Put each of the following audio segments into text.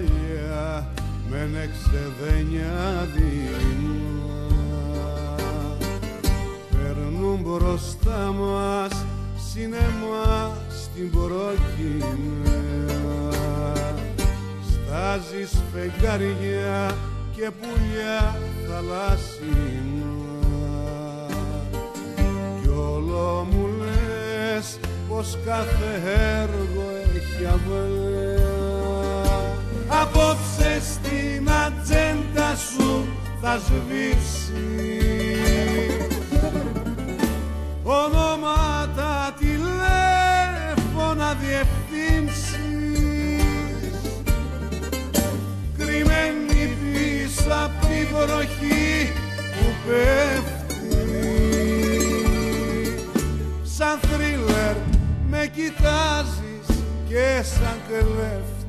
μαλλιά με νεξεδένια δεινά Περνούν μπροστά μας σινεμά στην προκειμένα Στάζεις φεγγαριά και πουλιά θαλάσσινα. Κι όλο μου λες πως κάθε έργο έχει αυλαία Απόψε στην ατζέντα σου θα σβήσει. Ονόματα, τηλέφωνα, διευθύνσεις. Κρυμμένοι πίσω απ' την βροχή που πέφτει. Σαν θρίλερ με κοιτάζεις και σαν κλέφτη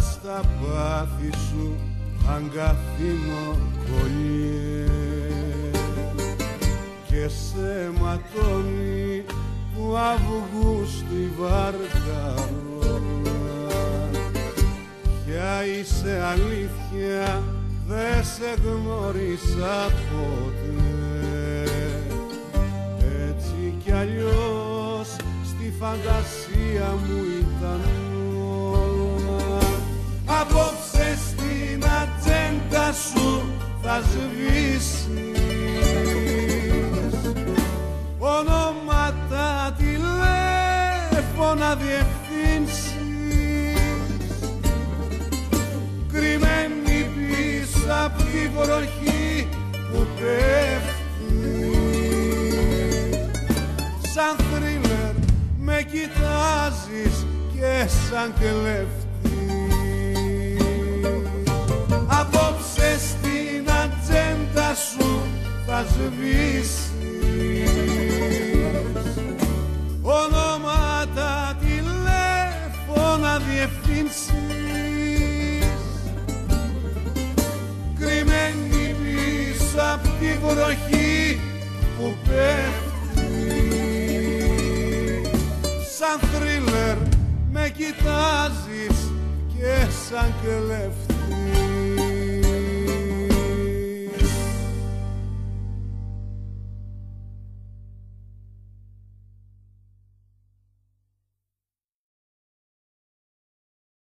στα πάθη σου αγκαθινό κολλιέ και σε ματώνει του Αυγούστου η βάρκα Ποια είσαι αλήθεια δε σε γνώρισα ποτέ. Έτσι κι αλλιώς στη φαντασία μου ήταν τηλέφωνα, διευθύνσεις κρυμμένοι πίσω απ' τη βροχή που πέφτει. Σαν θρίλερ με κοιτάζεις και σαν κλέφτη. Απόψε στην ατζέντα σου θα σβήσεις διευθύνσεις κρυμμένοι πίσω απ' τη βροχή που πέφτει. Σαν θρίλερ με κοιτάζεις και σαν κλέφτη